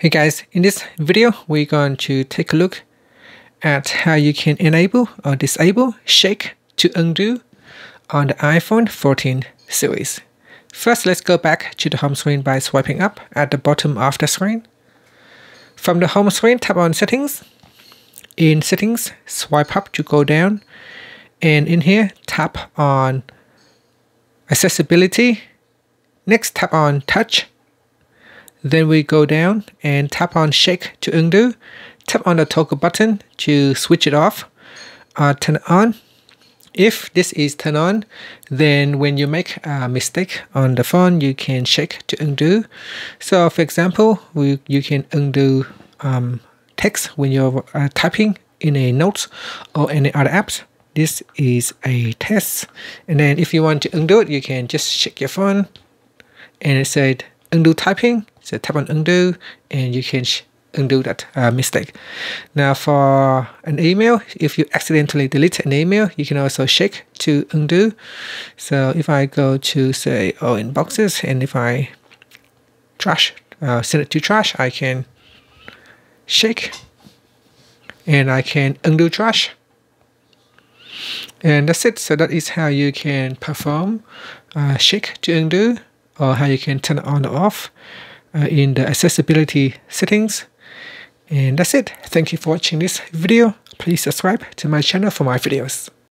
Hey guys, in this video, we're going to take a look at how you can enable or disable shake to undo on the iPhone 14 series. First, let's go back to the home screen by swiping up at the bottom of the screen. From the home screen, tap on settings. In settings, swipe up to go down. And in here, tap on accessibility. Next, tap on touch then we go down and tap on shake to undo. Tap on the toggle button to switch it off. Uh, turn it on. If this is turned on, then when you make a mistake on the phone, you can shake to undo. So for example, we, you can undo um, text when you're uh, typing in a notes or any other apps. This is a test. And then if you want to undo it, you can just shake your phone and it said undo typing so tap on undo and you can undo that uh, mistake. Now for an email, if you accidentally delete an email, you can also shake to undo. So if I go to say oh inboxes and if I trash, uh, send it to trash, I can shake and I can undo trash. And that's it. So that is how you can perform uh, shake to undo or how you can turn it on or off uh, in the accessibility settings. And that's it. Thank you for watching this video. Please subscribe to my channel for my videos.